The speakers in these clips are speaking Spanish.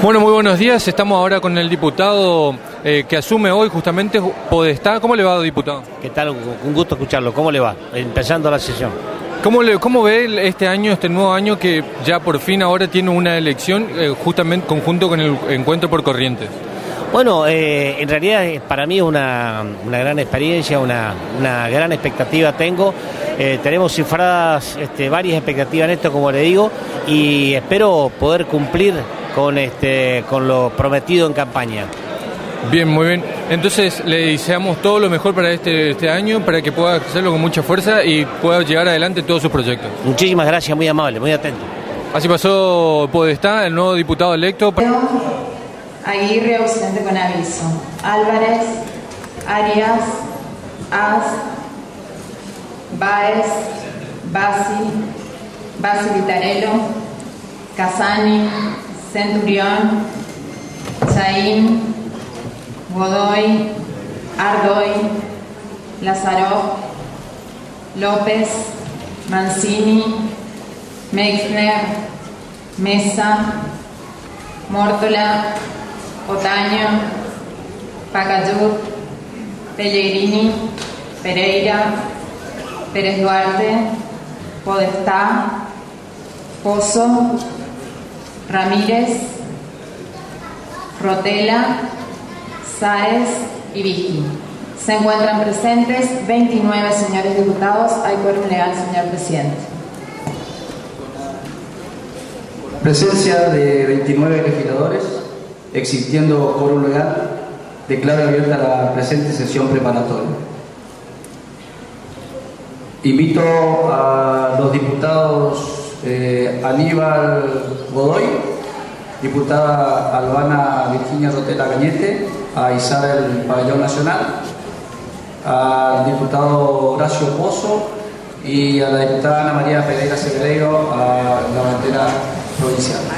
Bueno, muy buenos días. Estamos ahora con el diputado eh, que asume hoy justamente Podestá. ¿Cómo le va, diputado? ¿Qué tal? Un gusto escucharlo. ¿Cómo le va? Empezando la sesión. ¿Cómo, le, ¿Cómo ve este año, este nuevo año que ya por fin ahora tiene una elección eh, justamente conjunto con el encuentro por Corrientes? Bueno, eh, en realidad para mí es una, gran experiencia, una, gran expectativa tengo. tenemos cifradas este, varias expectativas en esto, como le digo, y espero poder cumplir con, este, con lo prometido en campaña. Bien, muy bien. Entonces le deseamos todo lo mejor para este, este año, para que pueda hacerlo con mucha fuerza y pueda llevar adelante todos sus proyectos. Muchísimas gracias, muy amable, muy atento. Así pasó Podestá, el nuevo diputado electo. Aguirre, ausente con aviso. Álvarez, Arias, As, Baez, Basi, Basi Vitarello, Casani, Centurión, Chaín, Godoy, Ardoy, Lázaro, López, Mancini, Meixner, Mesa, Mórtola, Otaño, Pacayut, Pellegrini, Pereira, Pérez Duarte, Podestá, Pozo, Ramírez, Rotela, Sáez y Vicky. Se encuentran presentes 29 señores diputados. Hay quórum legal, señor presidente. Presencia de 29 legisladores, existiendo quórum legal, declaro abierta la presente sesión preparatoria. Invito a los diputados eh, Aníbal Godoy, diputada Albana Virginia Rotela Cañete, a Isabel Pabellón Nacional, al diputado Horacio Pozo y a la diputada Ana María Pereira Severo a la bandera provincial.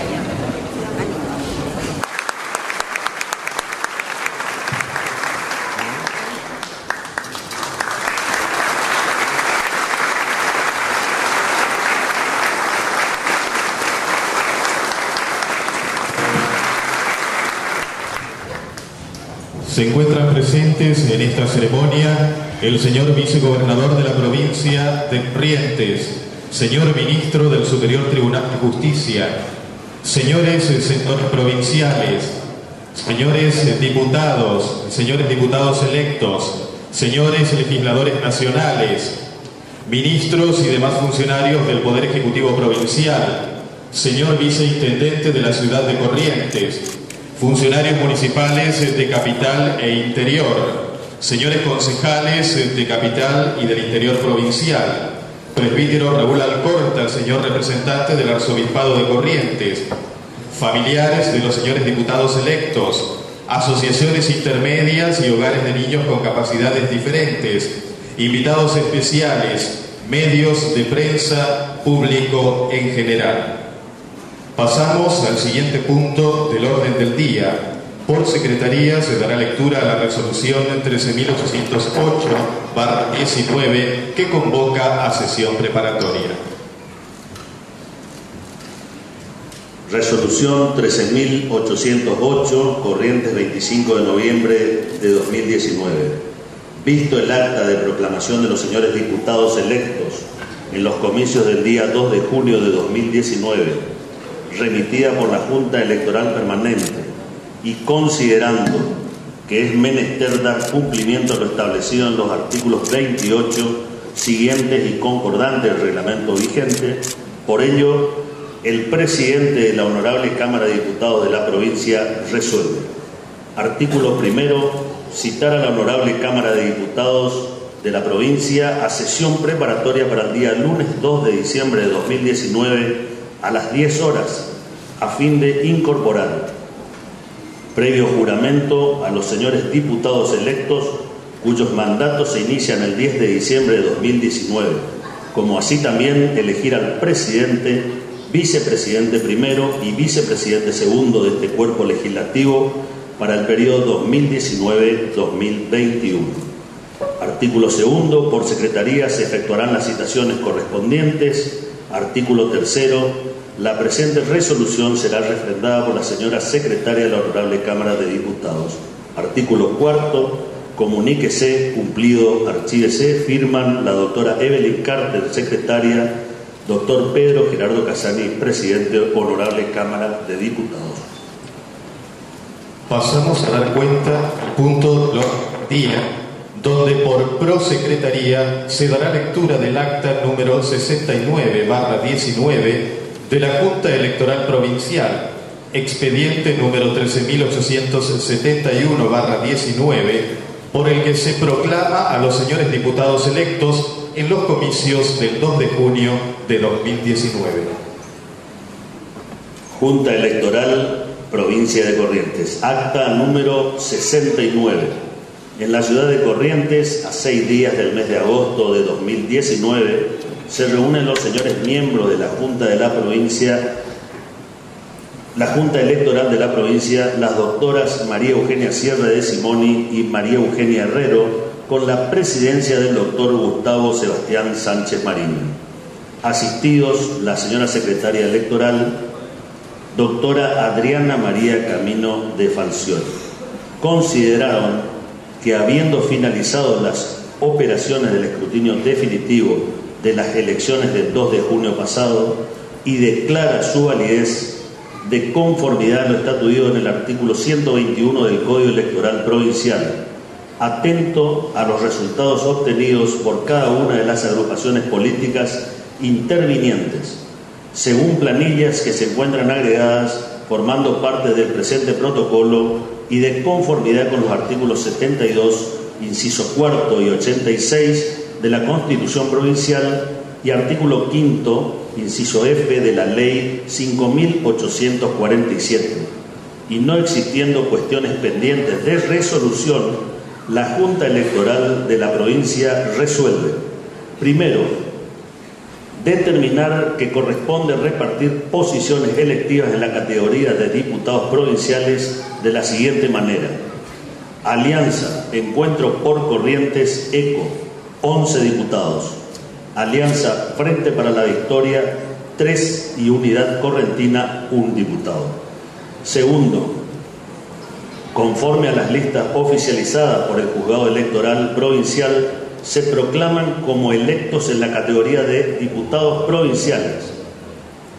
Se encuentran presentes en esta ceremonia el señor vicegobernador de la provincia de Corrientes, señor ministro del Superior Tribunal de Justicia, señores senadores provinciales, señores diputados, señores diputados electos, señores legisladores nacionales, ministros y demás funcionarios del Poder Ejecutivo Provincial, señor viceintendente de la ciudad de Corrientes, funcionarios municipales de capital e interior, señores concejales de capital y del interior provincial, presbítero Raúl Alcorta, señor representante del Arzobispado de Corrientes, familiares de los señores diputados electos, asociaciones intermedias y hogares de niños con capacidades diferentes, invitados especiales, medios de prensa, público en general. Pasamos al siguiente punto del orden del día. Por secretaría se dará lectura a la resolución 13.808-19 que convoca a sesión preparatoria. Resolución 13.808, Corrientes 25 de noviembre de 2019. Visto el acta de proclamación de los señores diputados electos en los comicios del día 2 de junio de 2019 remitida por la Junta Electoral Permanente y considerando que es menester dar cumplimiento a lo establecido en los artículos 28 siguientes y concordantes del reglamento vigente, por ello el presidente de la Honorable Cámara de Diputados de la provincia resuelve. Artículo primero, citar a la Honorable Cámara de Diputados de la provincia a sesión preparatoria para el día lunes 2 de diciembre de 2019 a las 10 horas a fin de incorporar, previo juramento a los señores diputados electos cuyos mandatos se inician el 10 de diciembre de 2019, como así también elegir al presidente, vicepresidente primero y vicepresidente segundo de este cuerpo legislativo para el periodo 2019-2021. Artículo segundo, por secretaría se efectuarán las citaciones correspondientes Artículo tercero. La presente resolución será refrendada por la señora secretaria de la Honorable Cámara de Diputados. Artículo cuarto. Comuníquese, cumplido, archívese, firman la doctora Evelyn Carter, secretaria, doctor Pedro Gerardo Casani, presidente, honorable Cámara de Diputados. Pasamos a dar cuenta, punto día, donde por prosecretaría se dará lectura del acta número 69 barra 19 de la Junta Electoral Provincial, expediente número 13.871 barra 19 por el que se proclama a los señores diputados electos en los comicios del 2 de junio de 2019. Junta Electoral, Provincia de Corrientes. Acta número 69. En la ciudad de Corrientes, a seis días del mes de agosto de 2019, se reúnen los señores miembros de la Junta de la Provincia la Junta Electoral de la provincia, las doctoras María Eugenia Sierra de Simoni y María Eugenia Herrero, con la presidencia del doctor Gustavo Sebastián Sánchez Marín. Asistidos la señora secretaria electoral, doctora Adriana María Camino de Falcioni. Consideraron que habiendo finalizado las operaciones del escrutinio definitivo de las elecciones del 2 de junio pasado y declara su validez de conformidad a lo estatuido en el artículo 121 del Código Electoral Provincial, atento a los resultados obtenidos por cada una de las agrupaciones políticas intervinientes, según planillas que se encuentran agregadas formando parte del presente protocolo y de conformidad con los artículos 72, inciso cuarto y 86 de la Constitución Provincial y artículo quinto inciso F de la Ley 5847, y no existiendo cuestiones pendientes de resolución, la Junta Electoral de la provincia resuelve, primero, determinar que corresponde repartir posiciones electivas en la categoría de diputados provinciales de la siguiente manera. Alianza, Encuentro por Corrientes, ECO, 11 diputados. Alianza Frente para la Victoria, tres y Unidad Correntina, un diputado. Segundo, conforme a las listas oficializadas por el Juzgado Electoral Provincial, se proclaman como electos en la categoría de diputados provinciales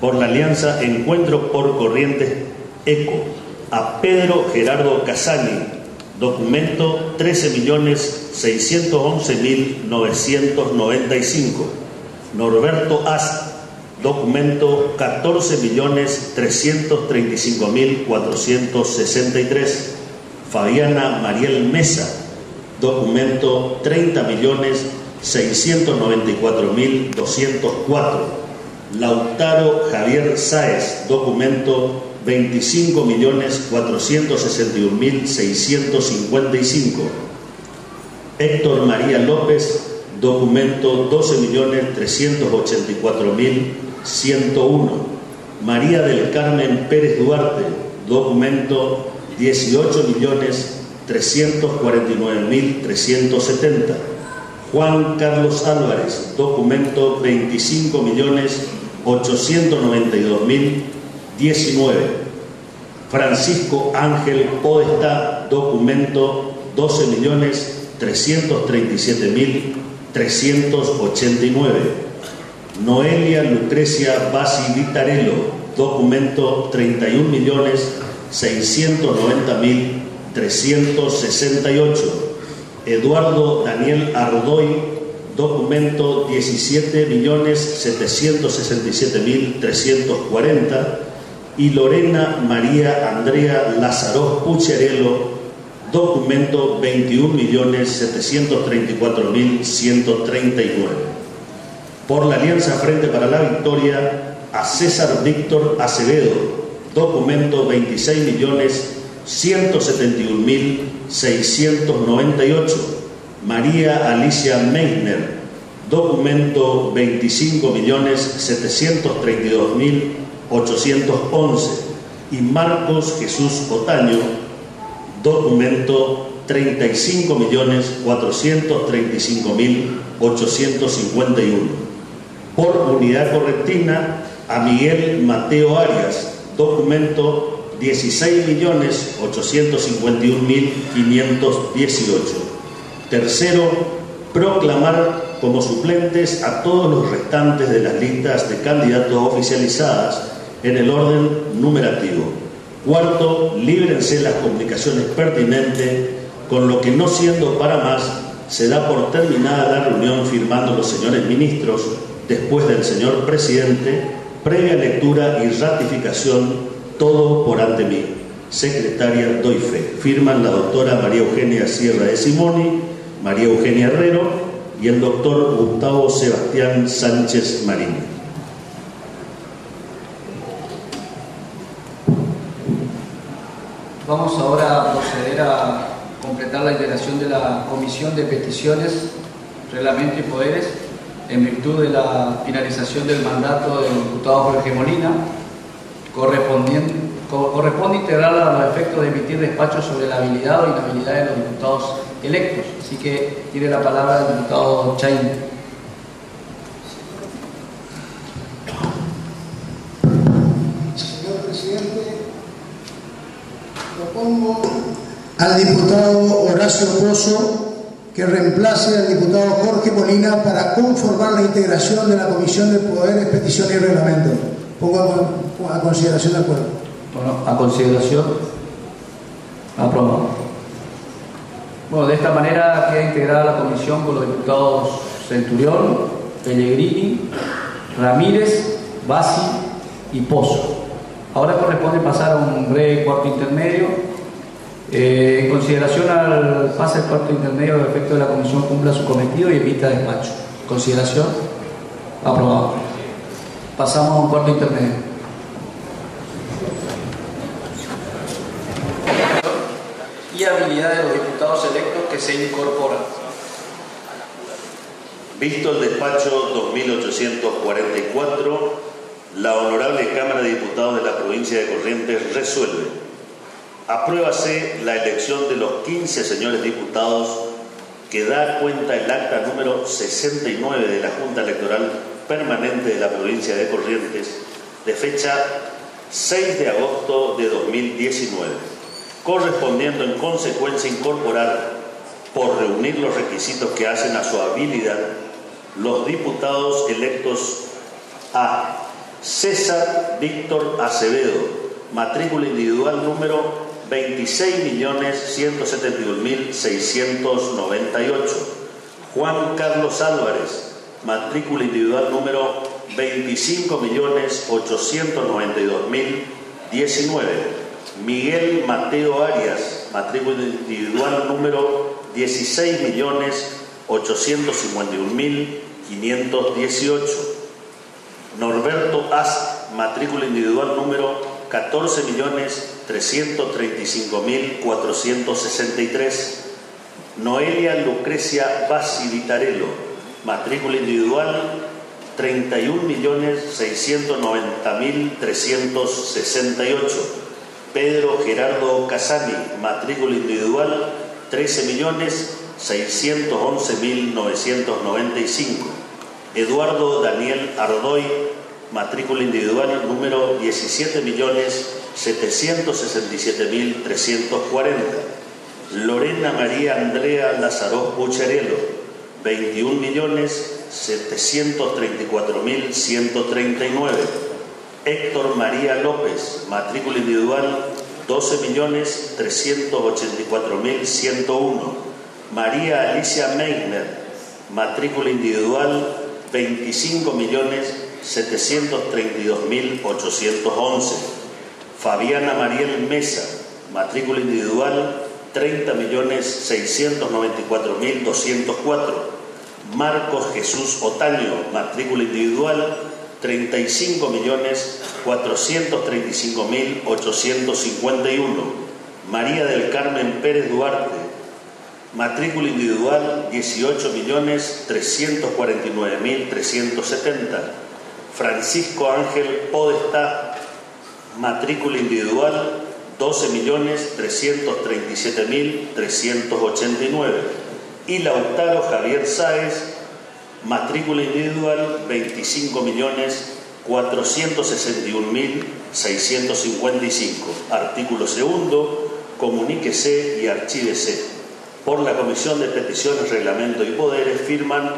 por la Alianza Encuentro por Corrientes ECO a Pedro Gerardo Casani, documento 13.611.995. Norberto Ast, documento 14.335.463. Fabiana Mariel Mesa, documento 30.694.204. Lautaro Javier Sáez, documento 25.461.655. Héctor María López, documento 12.384.101. María del Carmen Pérez Duarte, documento 18.349.370. Juan Carlos Álvarez, documento 25.892.000 19. Francisco Ángel Podestá, documento 12.337.389. Noelia Lucrecia Basi Vitarello, documento 31.690.368. Eduardo Daniel Ardoy, documento 17.767.340 y Lorena María Andrea Lázaro Pucherello, documento 21.734.139. Por la Alianza Frente para la Victoria, a César Víctor Acevedo, documento 26.171.698. María Alicia Meissner, documento 25.732.000 811 y Marcos Jesús Otaño, documento 35.435.851. Por unidad correctina, a Miguel Mateo Arias, documento 16.851.518. Tercero, proclamar como suplentes a todos los restantes de las listas de candidatos oficializadas en el orden numerativo. Cuarto, líbrense las comunicaciones pertinentes, con lo que no siendo para más, se da por terminada la reunión firmando los señores ministros, después del señor presidente, previa lectura y ratificación, todo por ante mí. Secretaria, doy fe. Firman la doctora María Eugenia Sierra de Simoni, María Eugenia Herrero y el doctor Gustavo Sebastián Sánchez Marín. Vamos ahora a proceder a completar la integración de la Comisión de Peticiones, Reglamento y Poderes en virtud de la finalización del mandato del diputado Jorge Molina, corresponde integrarla a los efectos de emitir despachos sobre la habilidad o inhabilidad de los diputados electos. Así que tiene la palabra el diputado Chain. Señor presidente, propongo al diputado Horacio Pozo que reemplace al diputado Jorge Molina para conformar la integración de la Comisión de Poderes, Peticiones y Reglamento. Pongo a, consideración el acuerdo. Bueno, a consideración. Aprobado. Bueno, de esta manera queda integrada la comisión con los diputados Centurión, Pellegrini, Ramírez, Basi y Pozo. Ahora corresponde pasar a un breve cuarto intermedio eh, en consideración al pase del cuarto intermedio, el efecto de la comisión cumpla su cometido y evita despacho. Consideración. Aprobado. Pasamos a un cuarto intermedio. Y habilidad de los diputados electos que se incorporan. Visto el despacho 2844, la Honorable Cámara de Diputados de la provincia de Corrientes resuelve apruébase la elección de los 15 señores diputados que da cuenta el acta número 69 de la Junta Electoral Permanente de la provincia de Corrientes de fecha 6 de agosto de 2019, correspondiendo en consecuencia incorporar, por reunir los requisitos que hacen a su habilidad, los diputados electos a César Víctor Acevedo, matrícula individual número 26.172.698. Juan Carlos Álvarez, matrícula individual número 25.892.019. Miguel Mateo Arias, matrícula individual número 16.851.518. Norberto As, matrícula individual número 14.335.463. Noelia Lucrecia Basivitarello, matrícula individual 31.690.368. Pedro Gerardo Casani, matrícula individual 13.611.995. Eduardo Daniel Ardoy, matrícula individual número 17.767.340. Lorena María Andrea Lázaro Pucherelo, 21.734.139. Héctor María López, matrícula individual 12.384.101. María Alicia Meigner, matrícula individual 25 millones 732.811. Fabiana Mariel Mesa, matrícula individual 30.694.204. Marcos Jesús Otaño, matrícula individual 35.435.851. María del Carmen Pérez Duarte, matrícula individual 18.349.370. Francisco Ángel Podestá, matrícula individual 12.337.389. Y Lautaro Javier Sáez, matrícula individual 25.461.655. Artículo segundo, comuníquese y archívese. Por la Comisión de Peticiones, Reglamento y Poderes firman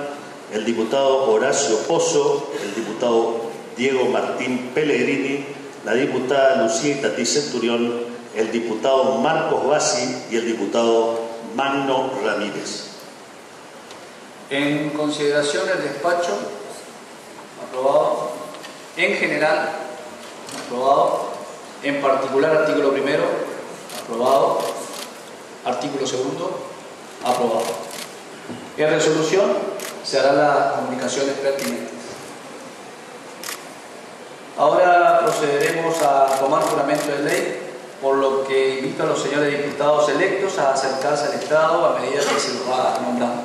el diputado Horacio Pozo, el diputado Diego Martín Pellegrini, la diputada Lucía Itatí Centurión, el diputado Marcos Bassi y el diputado Magno Ramírez. En consideración del despacho, aprobado. En general, aprobado. En particular, artículo primero, aprobado. Artículo segundo, aprobado. En resolución, se harán las comunicaciones pertinentes. Ahora procederemos a tomar juramento de ley, por lo que invito a los señores diputados electos a acercarse al Estado a medida que se los va nombrando.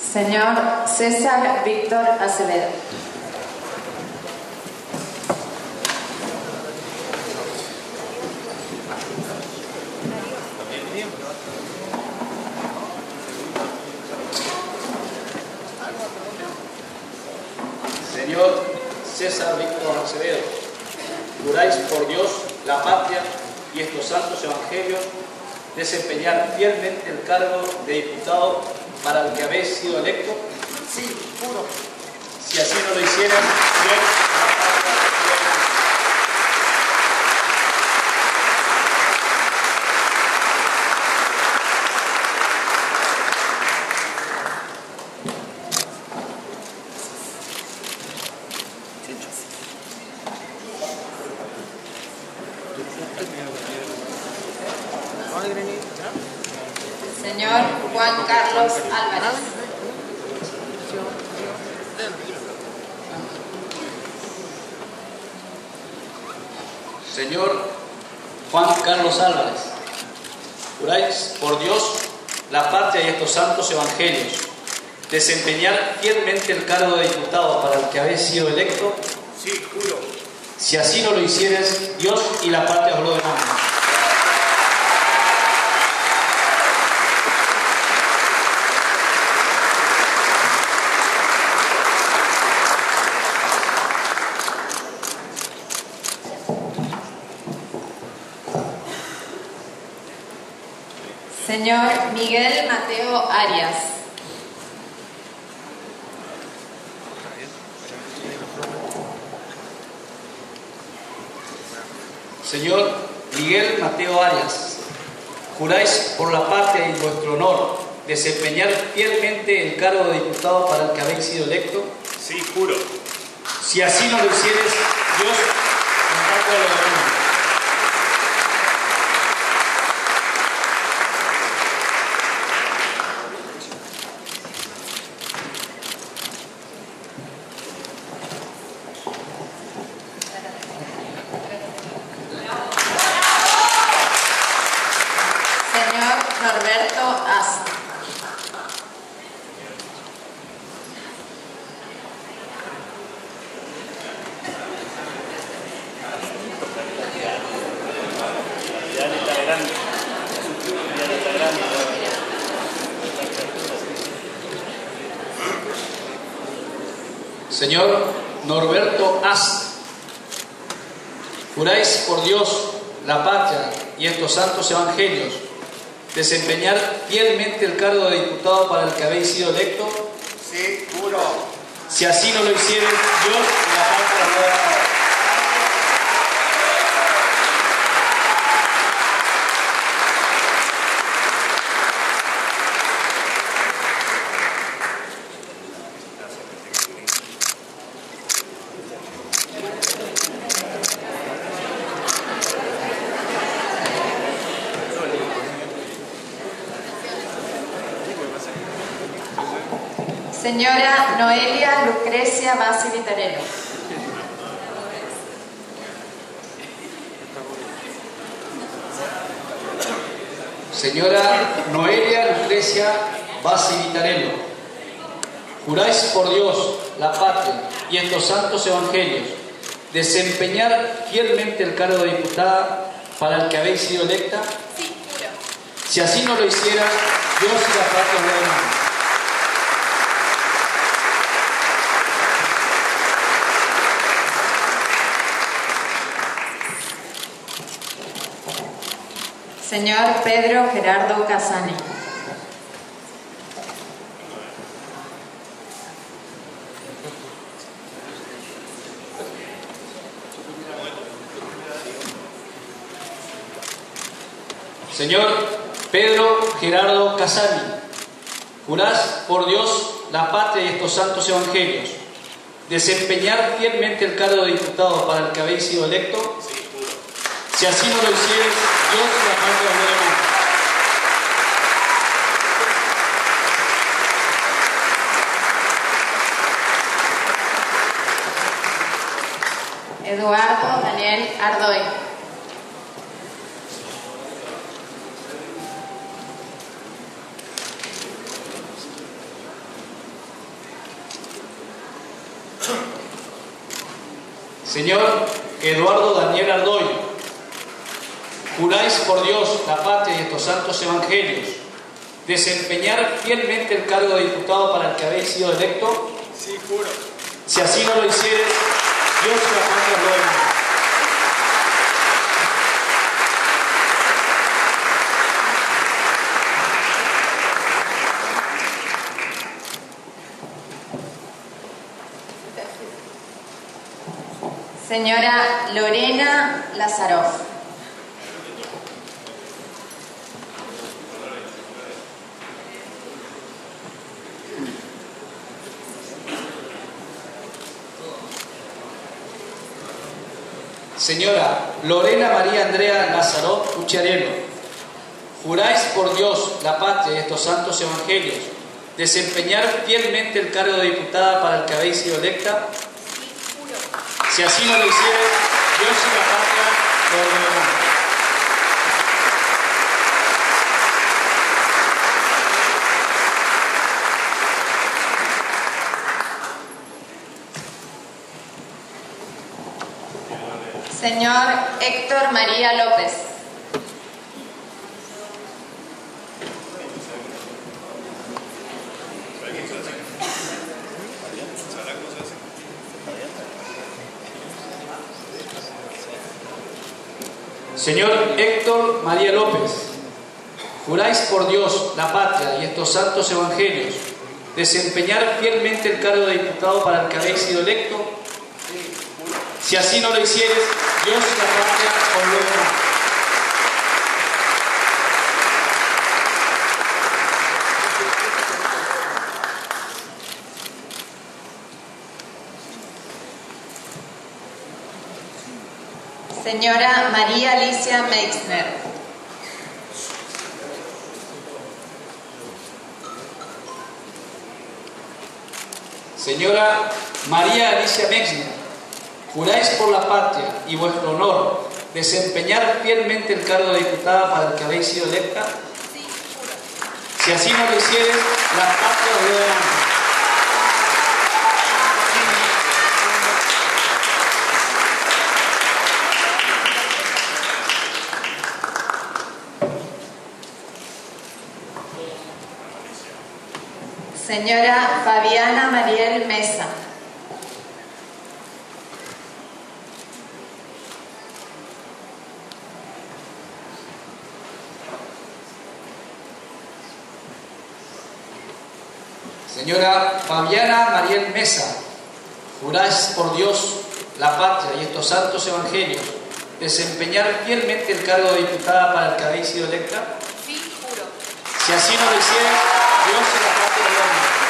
Señor César Víctor Acevedo. Señor César Víctor Acevedo, juráis por Dios, la patria y estos santos evangelios desempeñar fielmente el cargo de diputado para el que habéis sido electo? Sí, juro. Si así no lo hicieran, Dios, la patria y el mundo. Señor Juan Carlos Álvarez. Señor Juan Carlos Álvarez, juráis por Dios, la patria y estos santos evangelios, desempeñar fielmente el cargo de diputado para el que habéis sido electo. Sí, juro. Si así no lo hicieres, Dios y la patria os lo demandan. Señor Miguel Mateo Arias. Señor Miguel Mateo Arias, juráis por la patria y vuestro honor desempeñar fielmente el cargo de diputado para el que habéis sido electo. Sí, juro. Si así no lo hicieres, Dios patria lo demanda. Señor Norberto Ast. Señor Norberto Ast, juráis por Dios, la patria y estos santos evangelios desempeñar fielmente el cargo de diputado para el que habéis sido electo. Sí, juro. Si así no lo hicieres, Juráis por Dios, la patria y estos santos evangelios, desempeñar fielmente el cargo de diputada para el que habéis sido electa. Sí, juro. Si así no lo hiciera, Dios y la patria lo demanda. Señor Pedro Gerardo Casani. Señor Pedro Gerardo Casani, jurás por Dios, la patria y estos santos evangelios, desempeñar fielmente el cargo de diputado para el que habéis sido electo. Si así no lo hicieres, Dios la patria os lo. Eduardo Daniel Ardoy. Señor Eduardo Daniel Ardoy, juráis por Dios, la patria y estos santos evangelios, desempeñar fielmente el cargo de diputado para el que habéis sido electo. Sí, juro. Si así no lo hicieres, Dios os lo Señora Lorena Lazaroff. Señora Lorena María Andrea Lázaro Cucharelo, juráis por Dios, la patria y estos santos evangelios, desempeñar fielmente el cargo de diputada para el que habéis sido electa. Si así no lo hicieres, Dios y la patria lo ordenarán. Señor Héctor María López. Señor Héctor María López, juráis por Dios, la patria y estos santos evangelios, desempeñar fielmente el cargo de diputado para el que habéis sido electo. Si así no lo hicieres, Dios la patria os lo Señora María Alicia Meixner. Señora María Alicia Mexner, juráis por la patria y vuestro honor desempeñar fielmente el cargo de diputada para el que habéis sido electa. Si así no lo hicieres, la patria os Señora Fabiana Mariel Mesa. Señora Fabiana Mariel Mesa, juráis por Dios, la patria y estos santos evangelios, desempeñar fielmente el cargo de diputada para el que habéis sido electa. Sí, juro. Si así no lo hicieres, Dios y la patria os lo demandan.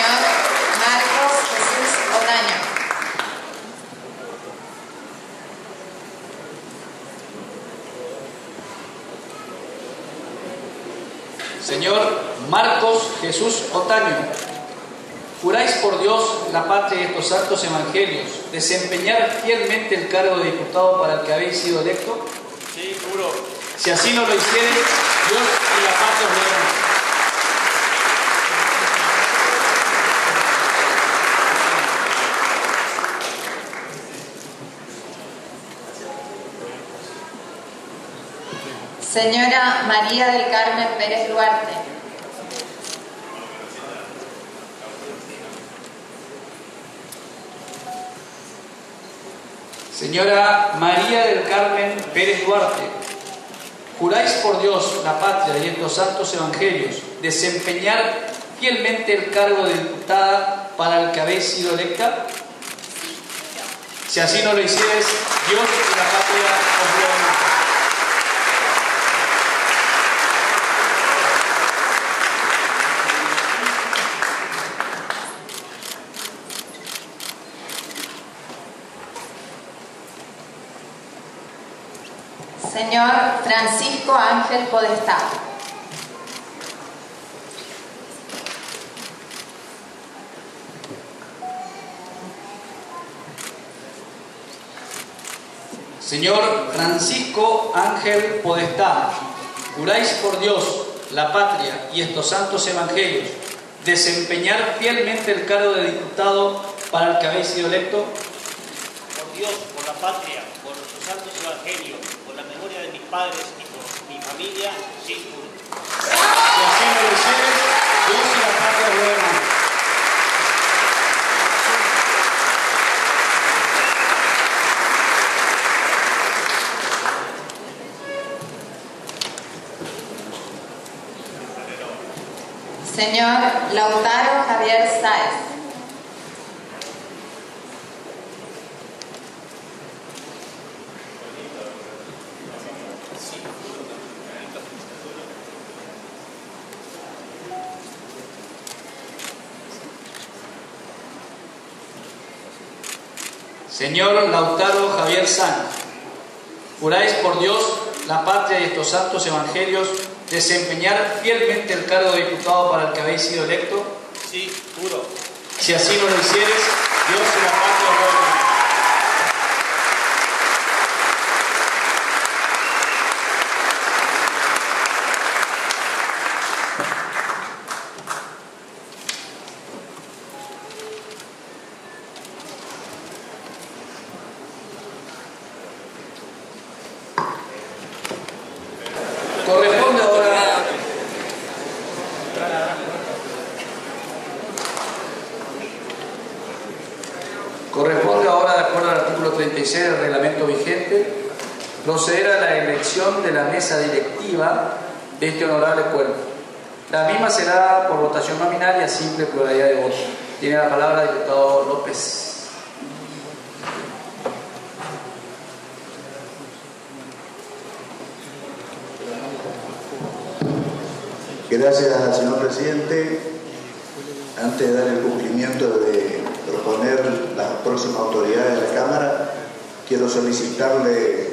Señor Marcos Jesús Otaño. Señor Marcos Jesús Otaño, juráis por Dios, la patria y evangelios, desempeñar fielmente el cargo de diputado para el que habéis sido electo. Sí, juro. Si así no lo hicieres, Dios y la patria os demandan. Señora María del Carmen Pérez Duarte. Señora María del Carmen Pérez Duarte, juráis por Dios, la patria y estos santos evangelios desempeñar fielmente el cargo de diputada para el que habéis sido electa? Si así no lo hicieres, Dios y la patria os lo Señor Francisco Ángel Podestá. Señor Francisco Ángel Podestá, juráis por Dios, la patria y estos santos evangelios desempeñar fielmente el cargo de diputado para el que habéis sido electo? Por Dios, por la patria, por los santos evangelios, por la memoria de mis padres familia, demandan. Señor Lautaro Javier Sáez. Señor Lautaro Javier Sanz, juráis por Dios, la patria y estos santos evangelios desempeñar fielmente el cargo de diputado para el que habéis sido electo? Sí, juro. Si así no lo hicieres, Dios y la patria os lo demandan. Corresponde ahora Corresponde ahora, de acuerdo al 36 del reglamento vigente, proceder a la elección de la mesa directiva de este honorable cuerpo. La misma será por votación nominal y a simple pluralidad de votos. Tiene la palabra el diputado López. Gracias, señor presidente. Antes de dar el cumplimiento de proponer las próximas autoridades de la Cámara, quiero solicitarle,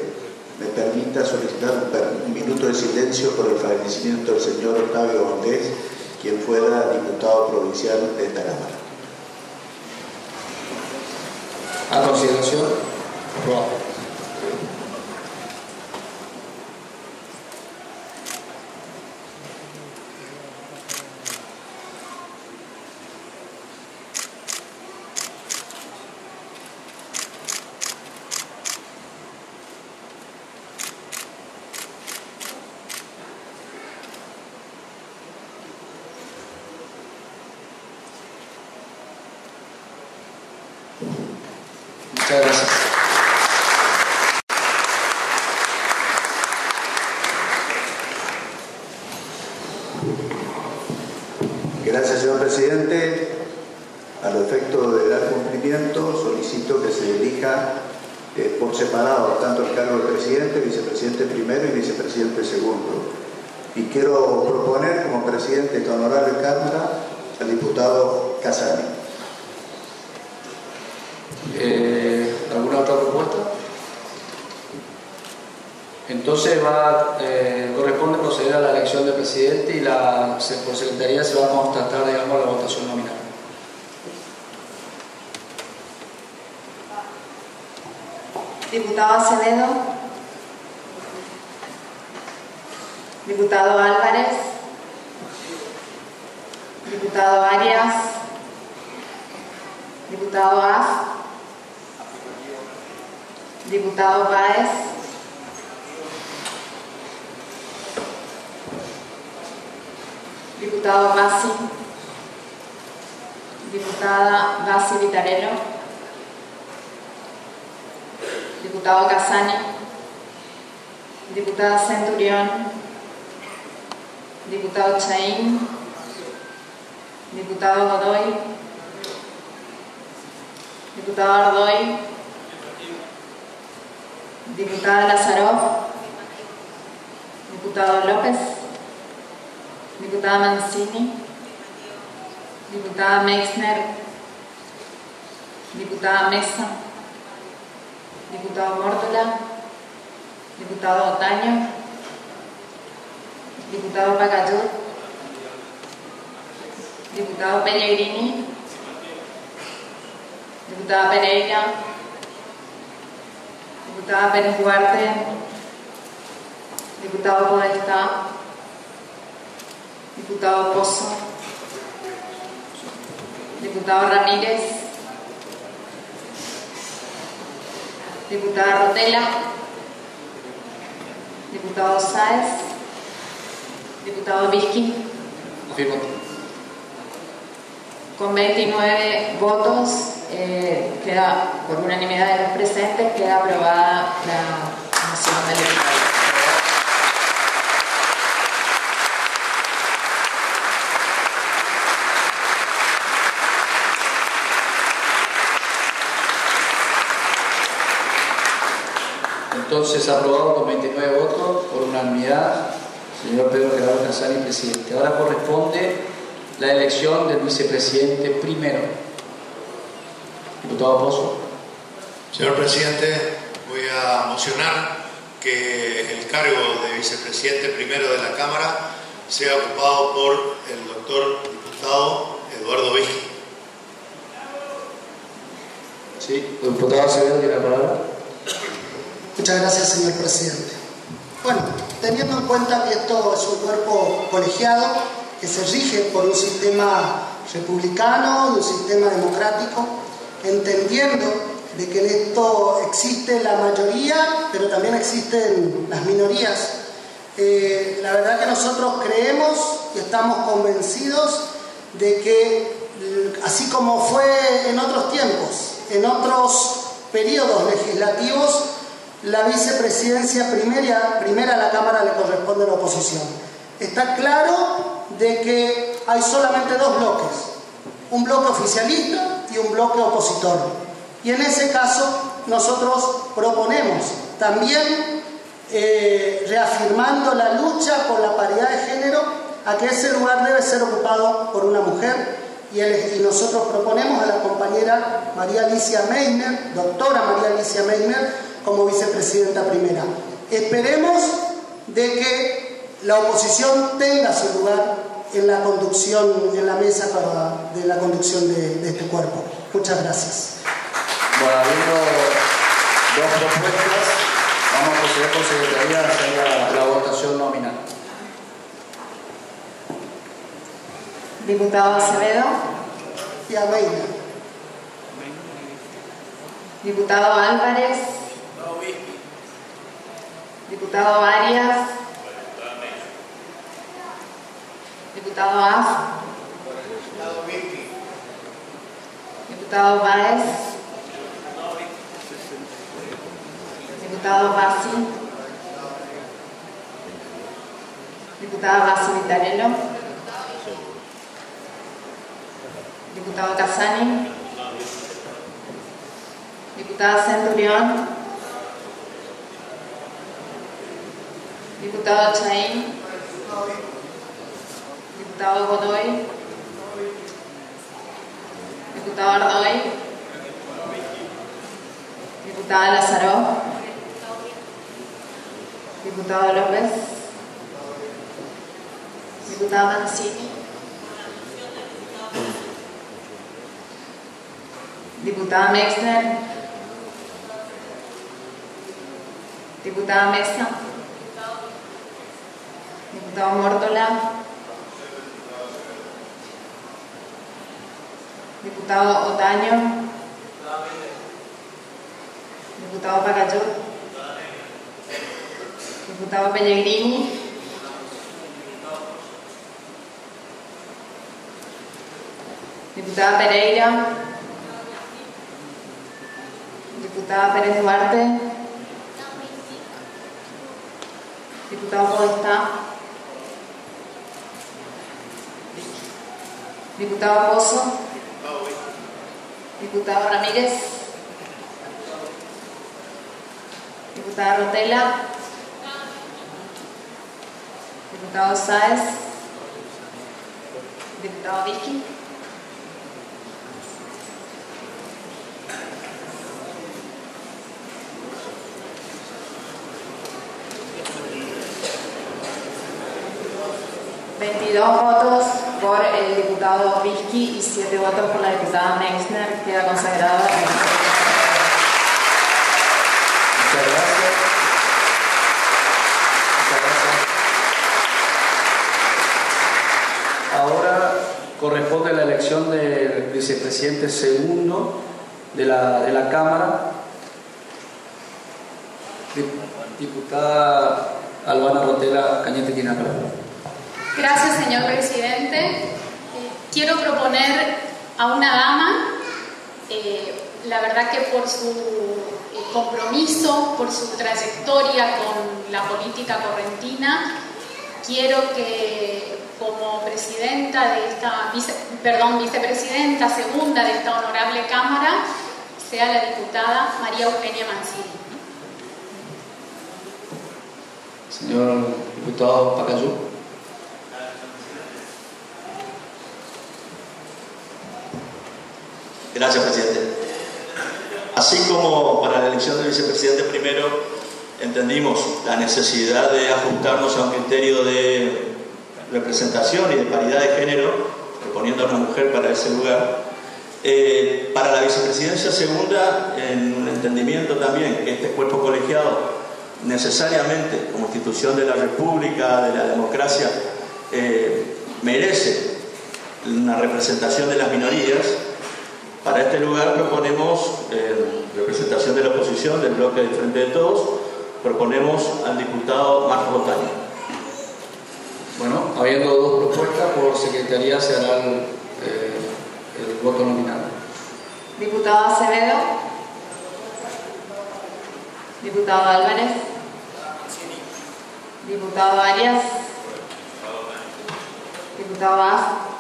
me permita solicitar un, minuto de silencio por el fallecimiento del señor Octavio Valdés, quien fuera diputado provincial de esta Cámara. A consideración. Aprobado. Muchas gracias. Gracias, señor presidente. A los efectos de dar cumplimiento, solicito que se elija eh, por separado tanto el cargo de presidente, vicepresidente primero y vicepresidente segundo. Y quiero proponer como presidente de honorable Cámara al diputado Casani. Eh, ¿Alguna otra propuesta? Entonces va, eh, corresponde proceder a la elección del presidente y la por secretaría se va a constatar, digamos, la votación nominal. Diputado Acevedo. Diputado Álvarez. Diputado Arias. Diputado Az. Diputado Báez. Diputado Bassi. Diputada Bassi Vitarello. Diputado Casani. Diputada Centurión. Diputado Chaín. Diputado Godoy. Diputado Ardoy. Diputada Lazarov. Diputado López. Diputada Mancini. Diputada Meixner. Diputada Mesa. Diputado Mórtola. Diputado Otaño. Diputado Pacayud. Diputado Pellegrini. Diputada Pereira. Diputada Pérez Duarte. Diputado Podestá. Diputado Pozo. Diputado Ramírez. Diputada Rotela. Diputado Sáez. Diputado Vizqui. Afirmo. Con 29 votos, eh, queda, por unanimidad de los presentes, queda aprobada la moción del diputado. Entonces, aprobado con 29 votos por unanimidad, señor Pedro Gerardo Casani, presidente. Ahora corresponde la elección del vicepresidente primero. Diputado Pozo. Señor presidente, voy a mocionar que el cargo de vicepresidente primero de la Cámara sea ocupado por el doctor diputado Eduardo Vizqui. Sí, el diputado Acevedo tiene la palabra. Muchas gracias, señor presidente. Bueno, teniendo en cuenta que esto es un cuerpo colegiado que se rige por un sistema republicano, un sistema democrático, entendiendo de que en esto existe la mayoría, pero también existen las minorías, eh, la verdad que nosotros creemos y estamos convencidos de que, así como fue en otros tiempos, en otros periodos legislativos, la vicepresidencia primera, primera a la Cámara le corresponde a la oposición. Está claro de que hay solamente dos bloques, un bloque oficialista y un bloque opositor. Y en ese caso nosotros proponemos también, eh, reafirmando la lucha por la paridad de género, a que ese lugar debe ser ocupado por una mujer y, y, nosotros proponemos a la compañera María Alicia Meiner, doctora María Alicia Meiner, como vicepresidenta primera. Esperemos de que la oposición tenga su lugar en la conducción, en la mesa para, de la conducción de, de este cuerpo. Muchas gracias. Bueno, habiendo dos propuestas, vamos a proceder con secretaría a hacer la, la votación nominal. Diputado Acevedo. Y a Meina. Diputado Álvarez. Diputado Arias. Diputado Af. Diputado Báez. Diputado Bassi. Diputada Bassi Vitarello. Diputado Casani. Diputada Centurión. Diputado Chaín. Diputado Godoy. Diputado Ardoy. Diputada Lázaro. Diputado López. Diputada Mancini. Diputada Mexner. Diputada Mesa. Diputado Mórtola. Diputado Otaño. Diputado Pacayot. Diputado Pellegrini. Diputada Pereira. Diputada Pérez Duarte. Diputado Podestá. Diputado Pozo. Diputado Ramírez. Diputada Rotela. Diputado Sáez. Diputado Vicky. Veintidós votos por el diputado Vizqui y siete votos por la diputada Meissner. Queda consagrada. Muchas gracias. Ahora corresponde la elección del vicepresidente segundo de la, de la Cámara. Diputada Albana Rotela Cañete tiene la palabra. Gracias, señor presidente. Eh, quiero proponer a una dama, eh, la verdad que por su eh, compromiso, por su trayectoria con la política correntina, quiero que como presidenta de esta, perdón, vicepresidenta segunda de esta honorable Cámara, sea la diputada María Eugenia Mancini. Señor diputado Pacayú. Gracias, presidente. Así como para la elección del vicepresidente primero entendimos la necesidad de ajustarnos a un criterio de representación y de paridad de género, proponiendo a una mujer para ese lugar, eh, para la vicepresidencia segunda, en un entendimiento también que este cuerpo colegiado necesariamente como institución de la República, de la democracia, eh, merece una representación de las minorías, para este lugar proponemos, en representación de la oposición, del bloque de Frente de Todos, proponemos al diputado Marcos Botaño. Bueno, habiendo dos propuestas, por secretaría se hará el, eh, el voto nominal. Diputado Acevedo. Diputado Álvarez. Diputado Arias. Diputado Vaz.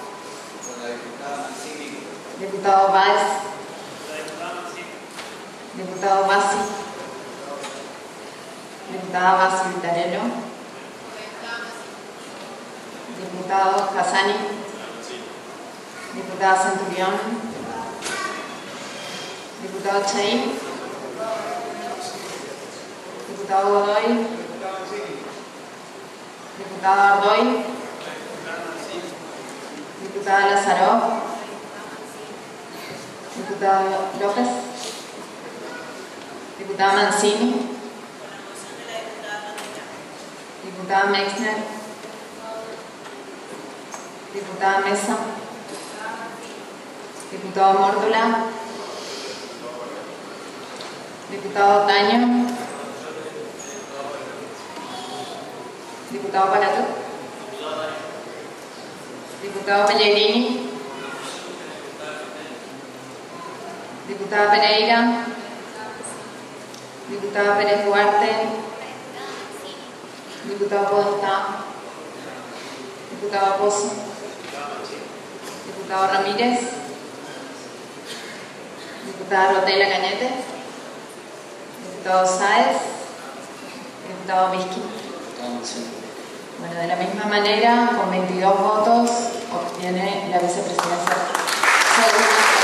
Diputado Valls. Diputado Bassi. Diputada Bassi Vitarello. Diputado Casani. Diputada Centurión. Diputado Chay. Diputado Godoy. Diputado Ardoy. Diputada Lazaró. Diputado López. Diputada Mancini. Diputada Meixner. Diputada Mesa. Diputado Mórdula. Diputado Taño. Diputado Parato. Diputado Pellegrini. Diputada Pereira. Diputada Pérez Duarte. Diputado Podestá. Diputado Pozo. Diputado Ramírez. Diputada Rotela Cañete. Diputado Sáez. Diputado Vizqui. Bueno, de la misma manera, con 22 votos, obtiene la vicepresidencia segunda.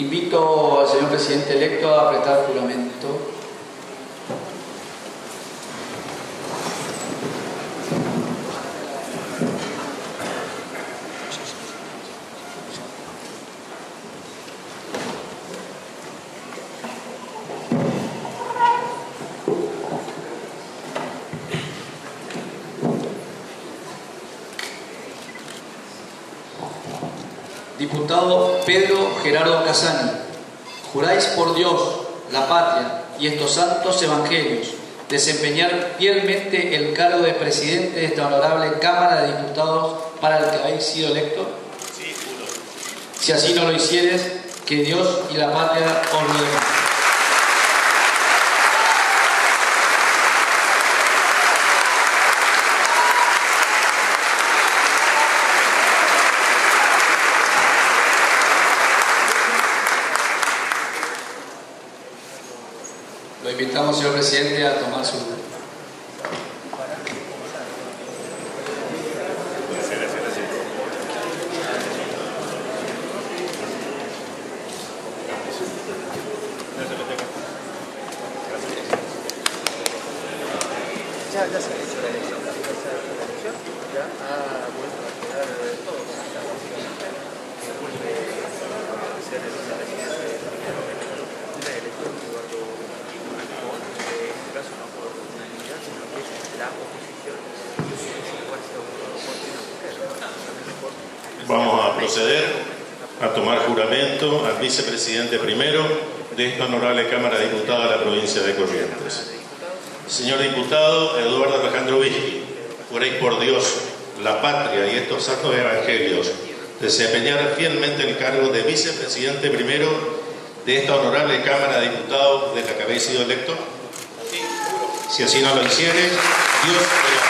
Invito al señor presidente electo a prestar juramento. Diputado Pedro Gerardo Casani. Juráis por Dios, la patria y estos santos evangelios desempeñar fielmente el cargo de presidente de esta honorable Cámara de Diputados para el que habéis sido electo? Sí, juro. Si así no lo hicieres, que Dios y la patria os lo den. invitamos, señor presidente, a tomar su Vamos a proceder a tomar juramento al vicepresidente primero de esta honorable Cámara de Diputados de la provincia de Corrientes. Señor diputado Eduardo Alejandro Vizqui, juréis por Dios, la patria y estos santos evangelios desempeñar fielmente el cargo de vicepresidente primero de esta honorable Cámara de Diputados de la que habéis sido electo? Si así no lo hicieres, Dios te lo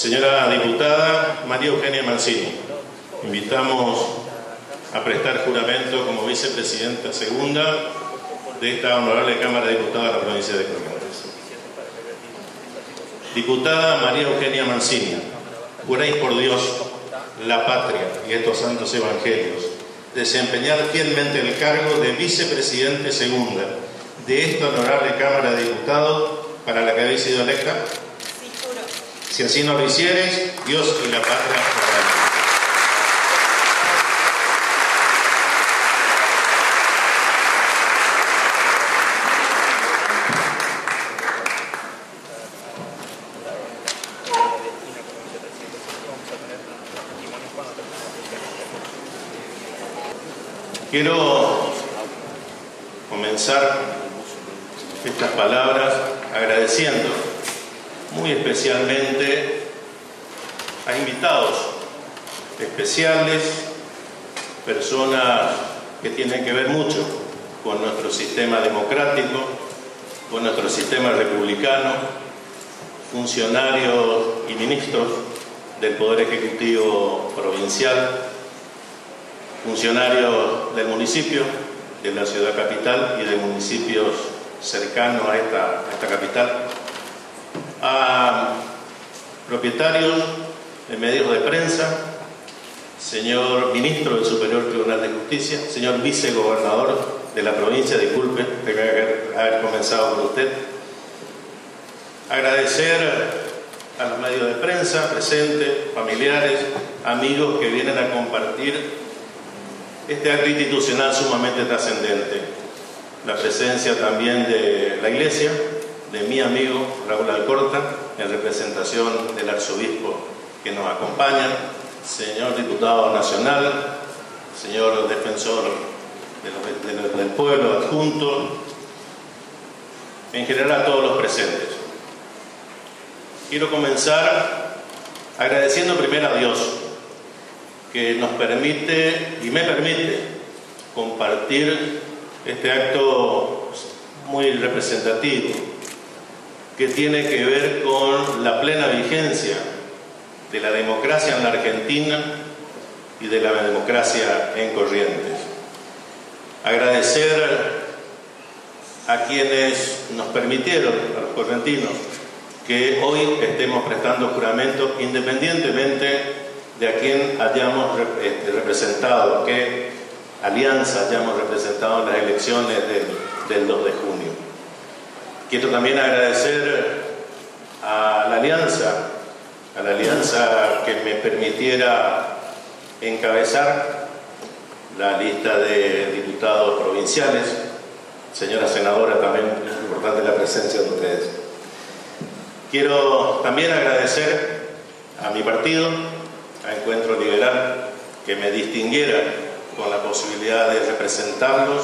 Señora diputada María Eugenia Mancini, invitamos a prestar juramento como vicepresidenta segunda de esta honorable Cámara de Diputados de la provincia de Corrientes. Diputada María Eugenia Mancini, juráis por Dios, la patria y estos santos evangelios, desempeñar fielmente el cargo de vicepresidente segunda de esta honorable Cámara de Diputados para la que habéis sido electa. Si así no lo hicieres, Dios y la patria Quiero comenzar estas palabras agradeciendo muy especialmente a invitados especiales, personas que tienen que ver mucho con nuestro sistema democrático, con nuestro sistema republicano, funcionarios y ministros del Poder Ejecutivo Provincial, funcionarios del municipio, de la ciudad capital y de municipios cercanos a esta, esta capital, a propietarios de medios de prensa, señor ministro del Superior Tribunal de Justicia, señor vicegobernador de la provincia, disculpe, tengo que haber comenzado por usted. Agradecer a los medios de prensa presentes, familiares, amigos que vienen a compartir este acto institucional sumamente trascendente. La presencia también de la Iglesia, de mi amigo Raúl Alcorta, en representación del arzobispo que nos acompaña, señor diputado nacional, señor defensor del pueblo adjunto, en general a todos los presentes. Quiero comenzar agradeciendo primero a Dios que nos permite y me permite compartir este acto muy representativo que tiene que ver con la plena vigencia de la democracia en la Argentina y de la democracia en Corrientes. Agradecer a quienes nos permitieron, a los correntinos, que hoy estemos prestando juramento independientemente de a quién hayamos este, representado, qué alianza hayamos representado en las elecciones del, del 2 de junio. Quiero también agradecer a la alianza, a la alianza que me permitiera encabezar la lista de diputados provinciales. Señora senadora, también es importante la presencia de ustedes. Quiero también agradecer a mi partido, a Encuentro Liberal, que me distinguiera con la posibilidad de representarlos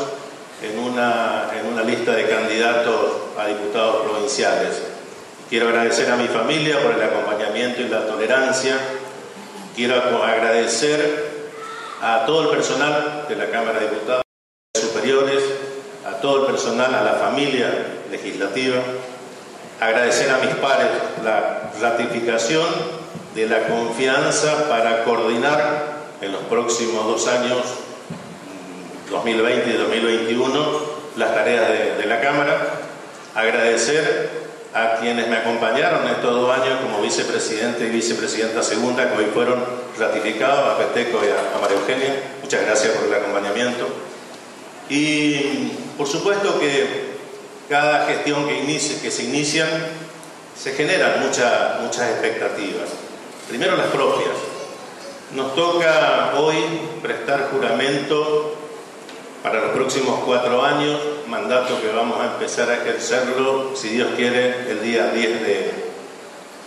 en una, en una lista de candidatos a diputados provinciales. Quiero agradecer a mi familia por el acompañamiento y la tolerancia. Quiero agradecer a todo el personal de la Cámara de Diputados superiores, a todo el personal, a la familia legislativa, agradecer a mis pares la ratificación de la confianza para coordinar en los próximos dos años, 2020 y 2021, las tareas de, la Cámara, agradecer a quienes me acompañaron estos dos años como vicepresidente y vicepresidenta segunda, que hoy fueron ratificados, a Peteco y a, a María Eugenia. Muchas gracias por el acompañamiento. Y por supuesto que cada gestión que, inicie, que se inicia se generan muchas muchas expectativas. Primero las propias. Nos toca hoy prestar juramento para los próximos cuatro años, mandato que vamos a empezar a ejercerlo, si Dios quiere, el día 10 de,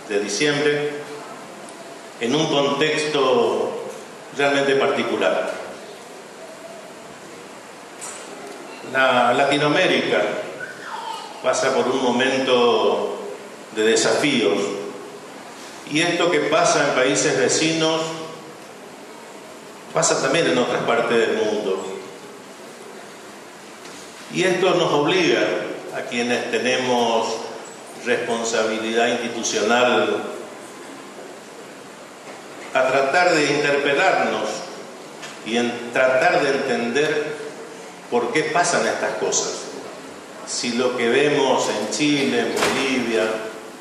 de diciembre, en un contexto realmente particular. La Latinoamérica pasa por un momento de desafíos y esto que pasa en países vecinos pasa también en otras partes del mundo. Y esto nos obliga a quienes tenemos responsabilidad institucional a tratar de interpelarnos y en tratar de entender por qué pasan estas cosas. Si lo que vemos en Chile, en Bolivia,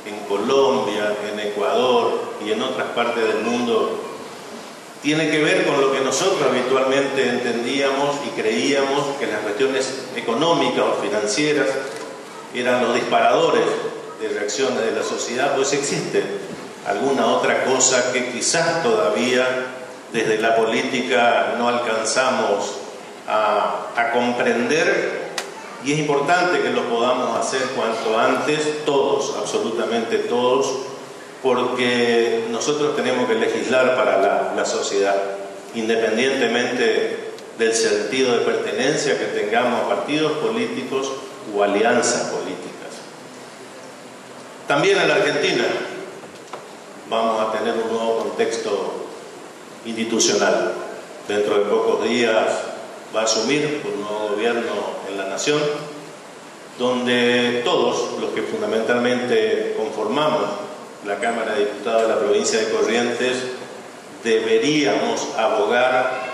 en Colombia, en Ecuador y en otras partes del mundo tiene que ver con lo que nosotros habitualmente entendíamos y creíamos que las cuestiones económicas o financieras eran los disparadores de reacciones de la sociedad, pues existe alguna otra cosa que quizás todavía desde la política no alcanzamos a, a comprender y es importante que lo podamos hacer cuanto antes, todos, absolutamente todos, porque nosotros tenemos que legislar para la, sociedad, independientemente del sentido de pertenencia que tengamos a partidos políticos o alianzas políticas. También en la Argentina vamos a tener un nuevo contexto institucional. Dentro de pocos días va a asumir un nuevo gobierno en la nación, donde todos los que fundamentalmente conformamos la Cámara de Diputados de la provincia de Corrientes deberíamos abogar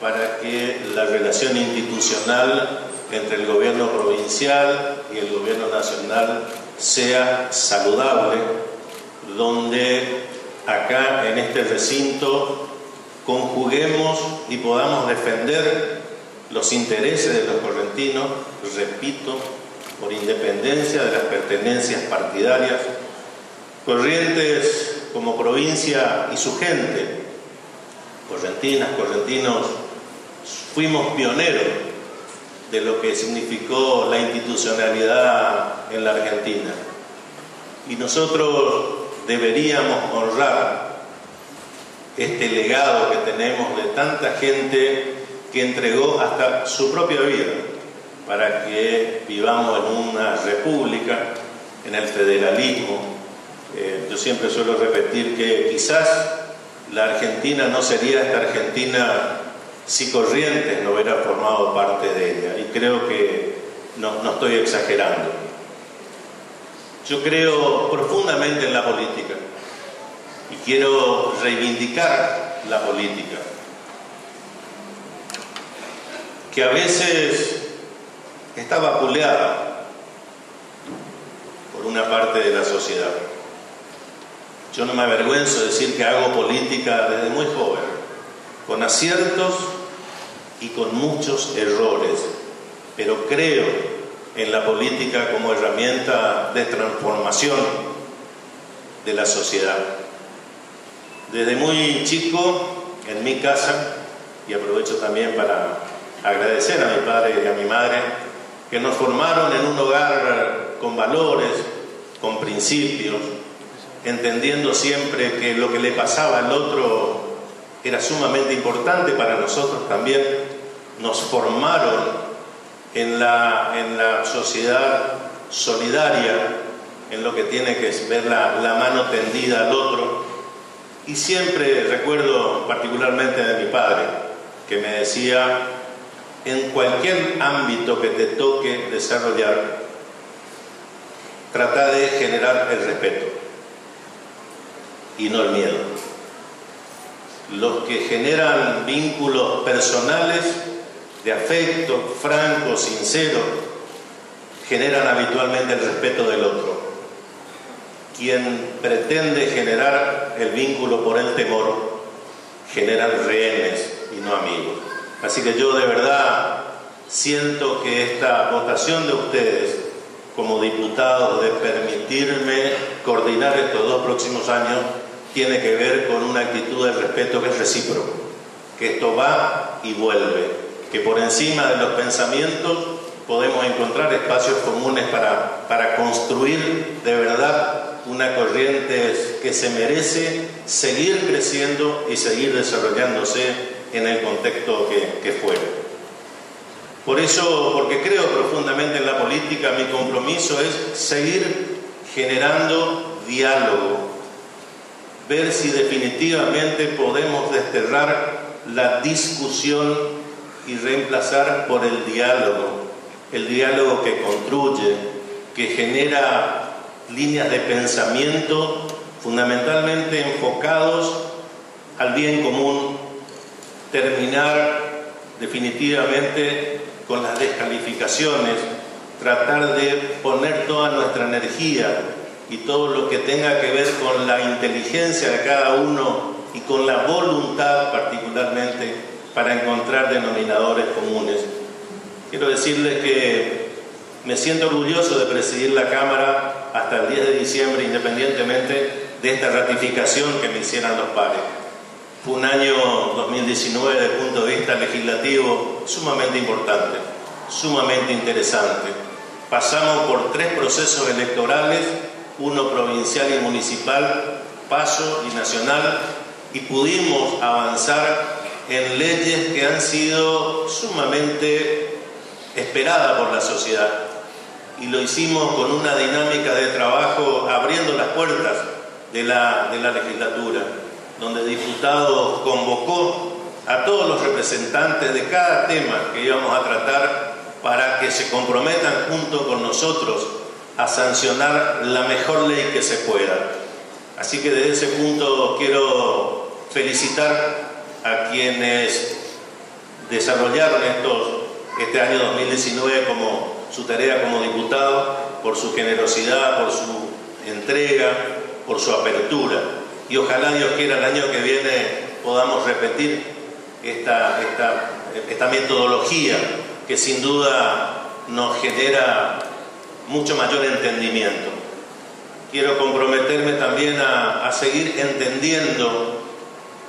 para que la relación institucional entre el gobierno provincial y el gobierno nacional sea saludable, donde acá en este recinto conjuguemos y podamos defender los intereses de los correntinos, repito, por independencia de las pertenencias partidarias, Corrientes como provincia y su gente, correntinas, correntinos, fuimos pioneros de lo que significó la institucionalidad en la Argentina. Y nosotros deberíamos honrar este legado que tenemos de tanta gente que entregó hasta su propia vida para que vivamos en una república, en el federalismo. Eh, yo siempre suelo repetir que quizás la Argentina no sería esta Argentina si Corrientes no hubiera formado parte de ella, y creo que no, no estoy exagerando. Yo creo profundamente en la política y quiero reivindicar la política que a veces está vapuleada por una parte de la sociedad. Yo no me avergüenzo de decir que hago política desde muy joven, con aciertos y con muchos errores, pero creo en la política como herramienta de transformación de la sociedad. Desde muy chico, en mi casa, y aprovecho también para agradecer a mi padre y a mi madre que nos formaron en un hogar con valores, con principios, entendiendo siempre que lo que le pasaba al otro era sumamente importante para nosotros también, nos formaron en la, en la sociedad solidaria, en lo que tiene que ver la, la mano tendida al otro. Y siempre recuerdo particularmente de mi padre, que me decía, en cualquier ámbito que te toque desarrollar, trata de generar el respeto y no el miedo. Los que generan vínculos personales de afecto, franco, sincero, generan habitualmente el respeto del otro. Quien pretende generar el vínculo por el temor, generan rehenes y no amigos. Así que yo de verdad siento que esta votación de ustedes como diputados de permitirme coordinar estos dos próximos años tiene que ver con una actitud de respeto que es recíproco, que esto va y vuelve, que por encima de los pensamientos podemos encontrar espacios comunes para, para construir de verdad una corriente que se merece seguir creciendo y seguir desarrollándose en el contexto que, que fuera. Por eso, porque creo profundamente en la política, mi compromiso es seguir generando diálogo, ver si definitivamente podemos desterrar la discusión y reemplazar por el diálogo, el diálogo que construye, que genera líneas de pensamiento fundamentalmente enfocados al bien común, terminar definitivamente con las descalificaciones, tratar de poner toda nuestra energía y todo lo que tenga que ver con la inteligencia de cada uno y con la voluntad particularmente para encontrar denominadores comunes. Quiero decirles que me siento orgulloso de presidir la Cámara hasta el 10 de diciembre, independientemente de esta ratificación que me hicieran los pares. Fue un año 2019 desde el punto de vista legislativo sumamente importante, sumamente interesante. Pasamos por tres procesos electorales, uno provincial y municipal, paso y nacional, y pudimos avanzar en leyes que han sido sumamente esperadas por la sociedad. Y lo hicimos con una dinámica de trabajo abriendo las puertas de la, de la legislatura, donde el diputado convocó a todos los representantes de cada tema que íbamos a tratar para que se comprometan junto con nosotros a sancionar la mejor ley que se pueda. Así que desde ese punto quiero felicitar a quienes desarrollaron estos, este año 2019 como su tarea como diputado, por su generosidad, por su entrega, por su apertura. Y ojalá Dios quiera el año que viene podamos repetir esta, esta, esta metodología que sin duda nos genera mucho mayor entendimiento. Quiero comprometerme también a, a seguir entendiendo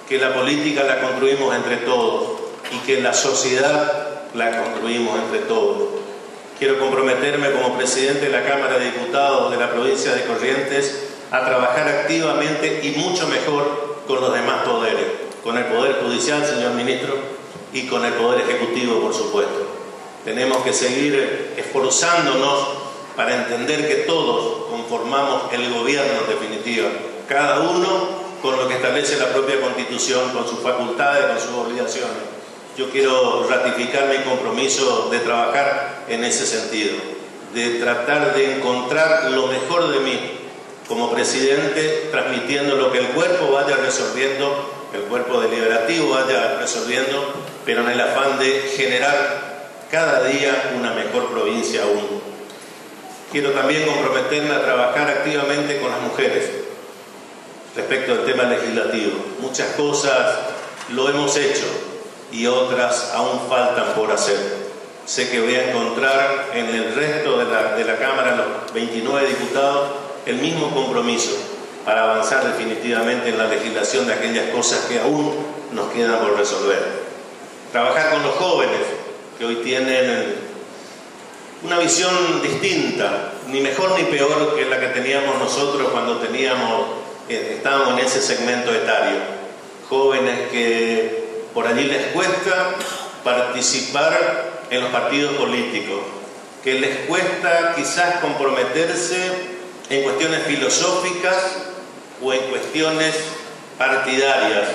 que la política la construimos entre todos y que la sociedad la construimos entre todos. Quiero comprometerme como presidente de la Cámara de Diputados de la provincia de Corrientes a trabajar activamente y mucho mejor con los demás poderes, con el Poder Judicial, señor Ministro, y con el Poder Ejecutivo, por supuesto. Tenemos que seguir esforzándonos para entender que todos conformamos el gobierno en definitiva, cada uno con lo que establece la propia Constitución, con sus facultades, con sus obligaciones. Yo quiero ratificar mi compromiso de trabajar en ese sentido, de tratar de encontrar lo mejor de mí como presidente, transmitiendo lo que el cuerpo vaya resolviendo, el cuerpo deliberativo vaya resolviendo, pero en el afán de generar cada día una mejor provincia aún. Quiero también comprometerme a trabajar activamente con las mujeres, respecto al tema legislativo. Muchas cosas lo hemos hecho y otras aún faltan por hacer. Sé que voy a encontrar en el resto de la, de la Cámara, los 29 diputados, el mismo compromiso para avanzar definitivamente en la legislación de aquellas cosas que aún nos quedan por resolver. trabajar con los jóvenes que hoy tienen una visión distinta, ni mejor ni peor que la que teníamos nosotros cuando teníamos, eh, estábamos en ese segmento etario. Jóvenes que por allí les cuesta participar en los partidos políticos, que les cuesta quizás comprometerse en cuestiones filosóficas o en cuestiones partidarias,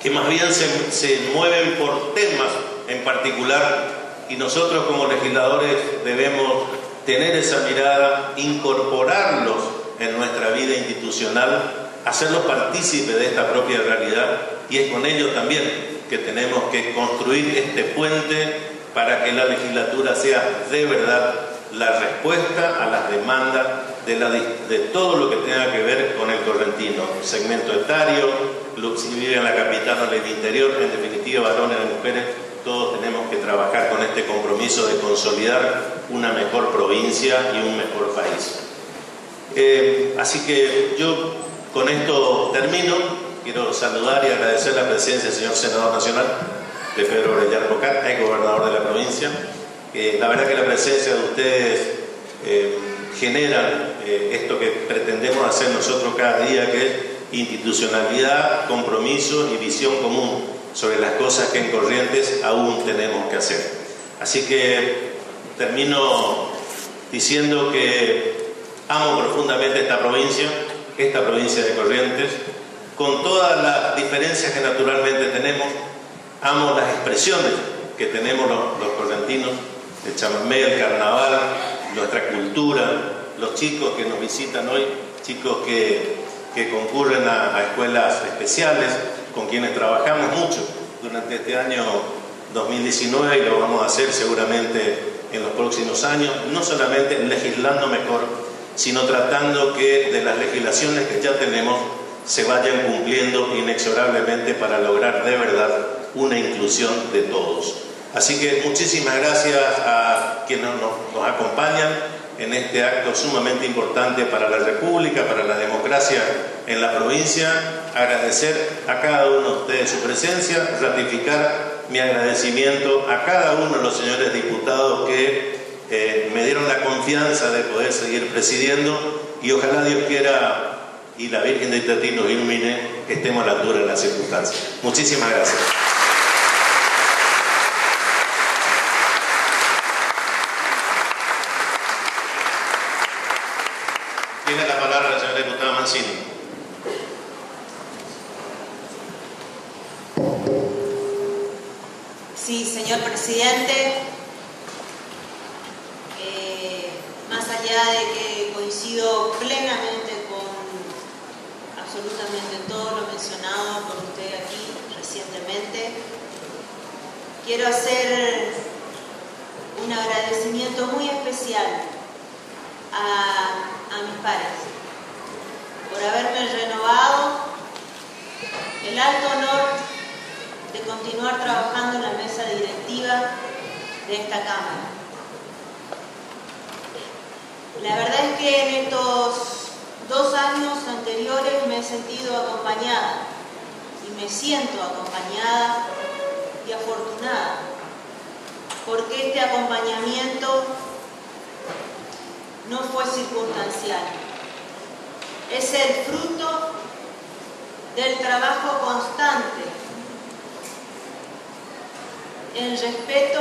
que más bien se, se mueven por temas en particular y nosotros como legisladores debemos tener esa mirada, incorporarlos en nuestra vida institucional, hacerlos partícipes de esta propia realidad. Y es con ellos también que tenemos que construir este puente para que la legislatura sea de verdad la respuesta a las demandas de, todo lo que tenga que ver con el correntino, segmento etario, si vive en la capital o en el interior, en definitiva varones y mujeres, todos tenemos que trabajar con este compromiso de consolidar una mejor provincia y un mejor país. Eh, así que yo con esto termino. Quiero saludar y agradecer la presencia del señor senador nacional de Pedro Orellán Rocar, el gobernador de la provincia. la verdad que la presencia de ustedes eh, genera eh, esto que pretendemos hacer nosotros cada día, que es institucionalidad, compromiso y visión común sobre las cosas que en Corrientes aún tenemos que hacer. Así que termino diciendo que amo profundamente esta provincia, esta provincia de Corrientes, con todas las diferencias que naturalmente tenemos, amo las expresiones que tenemos los, correntinos, el chamamé, el carnaval, nuestra cultura, los chicos que nos visitan hoy, chicos que, concurren a escuelas especiales, con quienes trabajamos mucho durante este año 2019 y lo vamos a hacer seguramente en los próximos años, no solamente legislando mejor, sino tratando que de las legislaciones que ya tenemos se vayan cumpliendo inexorablemente para lograr de verdad una inclusión de todos. Así que muchísimas gracias a quienes nos, nos acompañan en este acto sumamente importante para la República, para la democracia en la provincia, agradecer a cada uno de ustedes su presencia, ratificar mi agradecimiento a cada uno de los señores diputados que eh, me dieron la confianza de poder seguir presidiendo y ojalá Dios quiera y la Virgen de Itatí nos ilumine que estemos a la altura de las circunstancias. Muchísimas gracias. Tiene la palabra la señora diputada Mancini. Sí, señor presidente, eh, más allá de que plenamente con absolutamente todo lo mencionado por usted aquí recientemente, quiero hacer un agradecimiento muy especial a, a mis pares por haberme renovado el alto honor de continuar trabajando en la mesa directiva de esta Cámara. La verdad es que en estos dos años anteriores me he sentido acompañada y me siento acompañada y afortunada porque este acompañamiento no fue circunstancial. Es el fruto del trabajo constante el respeto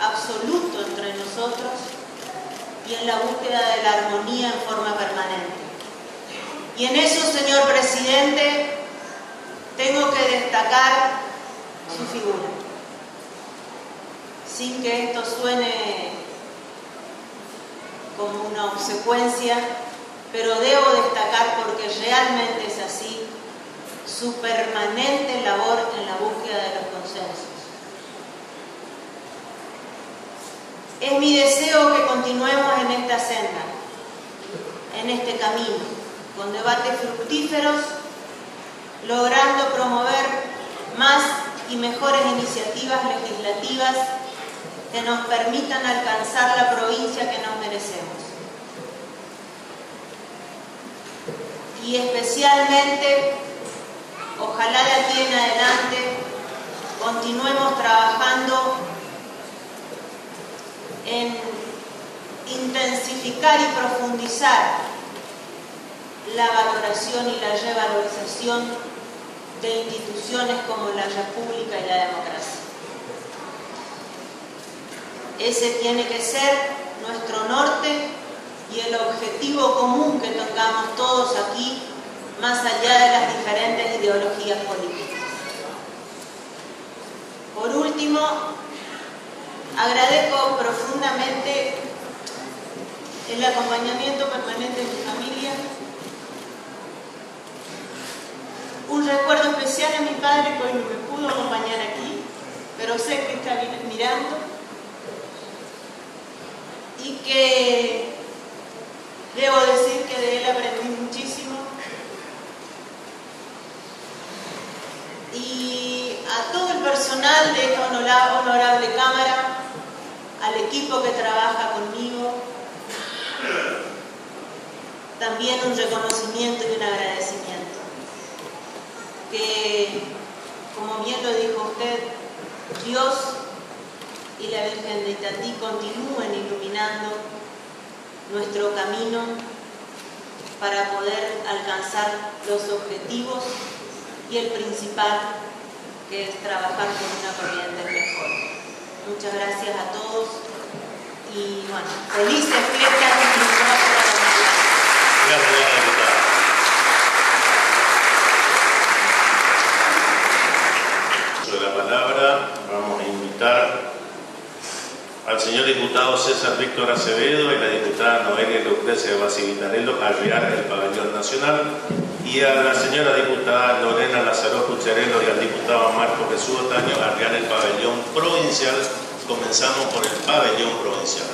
absoluto entre nosotros y en la búsqueda de la armonía en forma permanente. Y en eso, señor presidente, tengo que destacar su figura. Sin que esto suene como una obsecuencia, pero debo destacar porque realmente es así, su permanente labor en la búsqueda de los consensos. Es mi deseo que continuemos en esta senda, en este camino, con debates fructíferos, logrando promover más y mejores iniciativas legislativas que nos permitan alcanzar la provincia que nos merecemos. Y especialmente, ojalá de aquí en adelante, continuemos trabajando en intensificar y profundizar la valoración y la revalorización de instituciones como la República y la democracia. Ese tiene que ser nuestro norte y el objetivo común que tengamos todos aquí, más allá de las diferentes ideologías políticas. Por último, agradezco profundamente el acompañamiento permanente de mi familia. Un recuerdo especial a mi padre que hoy no me pudo acompañar aquí, pero sé que está mirando. Y que debo decir que de él aprendí muchísimo. Y a todo el personal de esta honorable Cámara, al equipo que trabaja conmigo, también un reconocimiento y un agradecimiento. Que, como bien lo dijo usted, Dios y la Virgen de Itatí continúen iluminando nuestro camino para poder alcanzar los objetivos y el principal, que es trabajar con una corriente. Muchas gracias a todos. Y bueno, felices fiestas de la palabra vamos a invitar al señor diputado César Víctor Acevedo y la diputada Noelia Lucrecia Basivitarello a arriar el pabellón nacional y a la señora diputada Lorena Lázaro Cucharello y al diputado Marco Jesús Otaño a arriar el pabellón provincial. Comenzamos por el pabellón provincial.